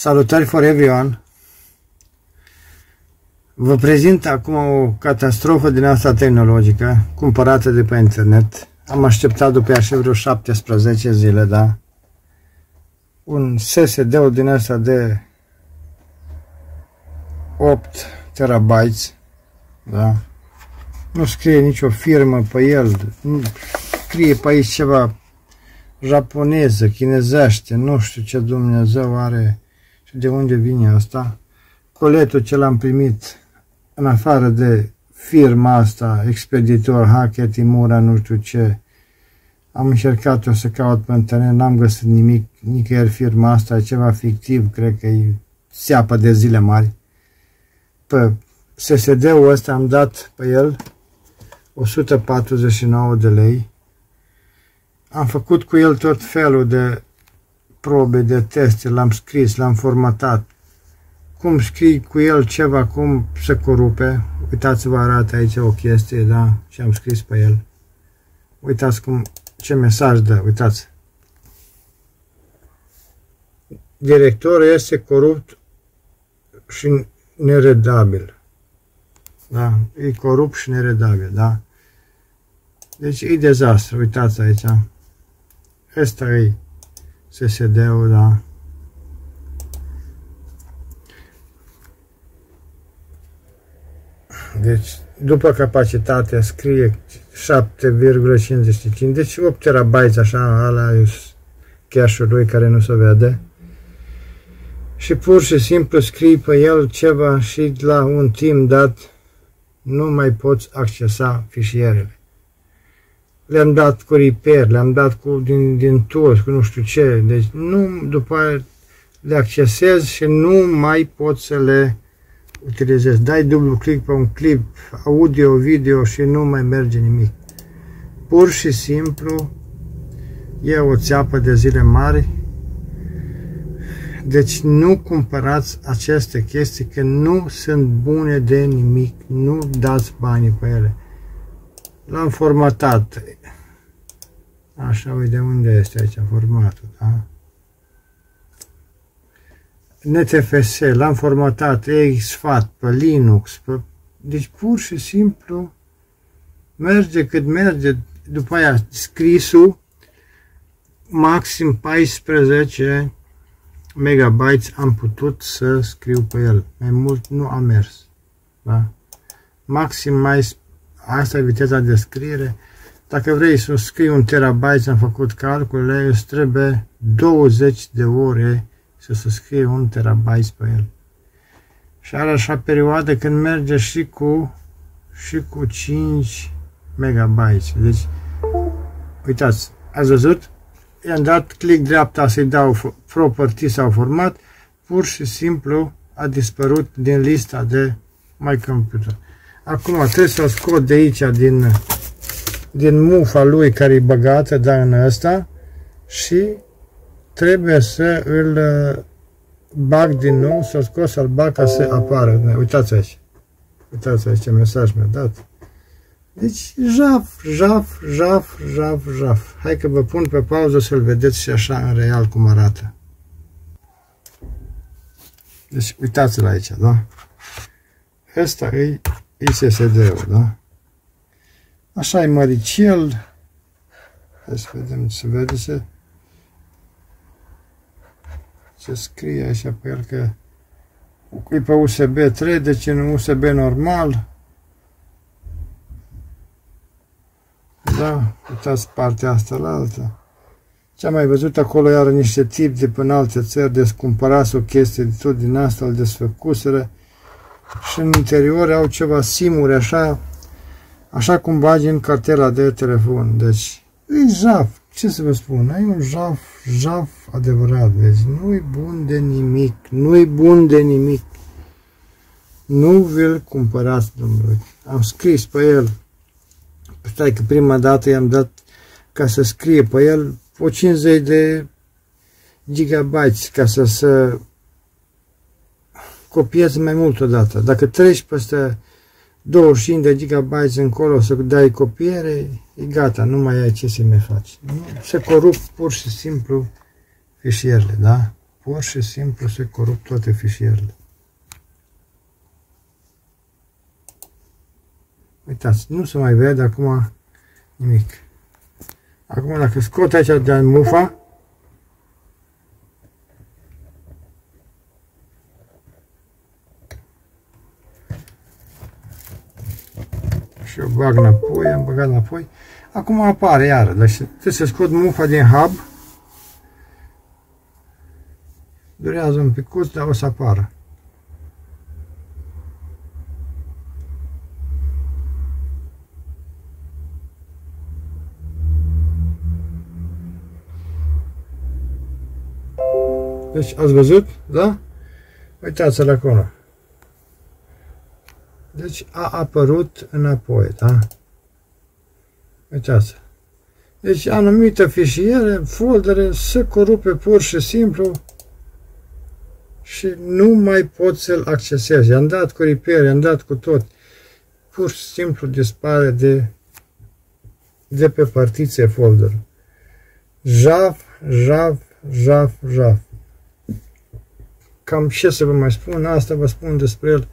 Salutări for everyone! Vă prezint acum o catastrofă din asta tehnologică, cumpărată de pe internet. Am așteptat după așa vreo 17 zile, da? Un SSD-ul din asta de 8 terabytes, da? Nu scrie nicio firmă pe el, nu scrie pe aici ceva japoneză, chinezește, nu știu ce Dumnezeu are și de unde vine asta. Coletul ce l-am primit în afară de firma asta, expeditor, Hacker, Timura, nu știu ce, am încercat o să caut pe internet, n-am găsit nimic, nicăieri firma asta, e ceva fictiv, cred că e seapă de zile mari. Pe SSD-ul ăsta am dat pe el 149 de lei. Am făcut cu el tot felul de probe, de teste, l-am scris, l-am formatat. Cum scrii cu el ceva, cum se corupe. Uitați-vă, arată aici o chestie, da? Și am scris pe el. Uitați cum, ce mesaj dă, uitați. Directorul este corupt și neredabil. Da? E corupt și neredabil, da? Deci e dezastru, uitați aici. Ăsta e SSD-ul, da. Deci, după capacitate scrie 7,55, deci 8 TB așa, ala e cache-ul lui care nu se vede. Și pur și simplu scrii pe el ceva și la un timp dat nu mai poți accesa fișierele le-am dat cu repair, le-am dat cu din, din toți, cu nu știu ce, deci nu, după aia le accesez și nu mai pot să le utilizez. Dai dublu click pe un clip, audio, video și nu mai merge nimic. Pur și simplu e o țeapă de zile mari. Deci nu cumpărați aceste chestii că nu sunt bune de nimic. Nu dați banii pe ele. L-am formatat. Așa, uite de unde este aici formatul, da? NTFS, l-am formatat, XFAT, pe Linux, pe... deci pur și simplu merge cât merge, după aia scrisul maxim 14 megabytes am putut să scriu pe el, mai mult nu a mers, da? Maxim mai Asta e viteza de scriere. Dacă vrei să scrii un terabyte, am făcut calculele, îți trebuie 20 de ore să se scrie un terabyte pe el. Și are așa perioadă când merge și cu, și cu 5 megabytes. Deci, uitați, ați văzut? I-am dat click dreapta să-i dau property sau format, pur și simplu a dispărut din lista de My Computer. Acum trebuie să scot de aici din, din mufa lui care e băgată, da, în ăsta și trebuie să îl uh, bag din nou, să scot să-l bag ca să apară. Uitați aici. Uitați aici ce mesaj mi-a dat. Deci, jaf, jaf, jaf, jaf, jaf. Hai că vă pun pe pauză să-l vedeți și așa în real cum arată. Deci, uitați-l aici, da? Ăsta e ISSD-ul, da? Așa e măricel. Hai să vedem, se vede ce, ce scrie așa pe el că e pe USB 3, deci în USB normal. Da, uitați partea asta la alta. Ce am mai văzut acolo iar niște tip de până alte țări, descumpărați o chestie de tot din asta, îl desfăcuseră și în interior au ceva simuri așa, așa cum bagi în cartela de telefon. Deci, e jaf, ce să vă spun, ai un jaf, jaf adevărat, vezi, nu-i bun de nimic, nu-i bun de nimic. Nu vi-l cumpărați, domnule. Am scris pe el, stai că prima dată i-am dat ca să scrie pe el o 50 de gigabytes ca să se copiezi mai mult odată. Dacă treci peste 25 de gigabytes încolo să dai copiere, e gata, nu mai ai ce să mai faci. Nu? Se corup pur și simplu fișierele, da? pur și simplu se corup toate fișierele. Uitați, nu se mai vede acum nimic. Acum dacă scot aici de mufa, și o bag înapoi, am băgat înapoi. Acum apare iară, deci trebuie să scot mufa din hub. Durează un picuț, dar o să apară. Deci ați văzut, da? Uitați-l acolo. Deci a apărut înapoi, da? Uitați. Deci anumite fișiere, foldere se corupe pur și simplu și nu mai pot să-l accesez. I-am dat cu repair, i-am dat cu tot. Pur și simplu dispare de, de pe partiție folder. Jaf, jaf, jaf, jaf. Cam ce să vă mai spun, asta vă spun despre el.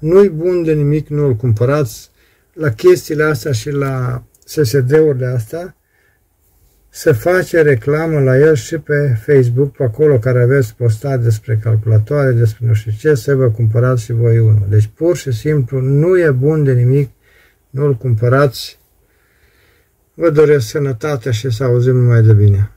Nu-i bun de nimic, nu îl cumpărați. La chestiile astea și la SSD-urile astea, se face reclamă la el și pe Facebook, pe acolo care aveți postat despre calculatoare, despre nu știu ce, să vă cumpărați și voi unul. Deci pur și simplu nu e bun de nimic, nu-l cumpărați. Vă doresc sănătate și să auzim numai de bine.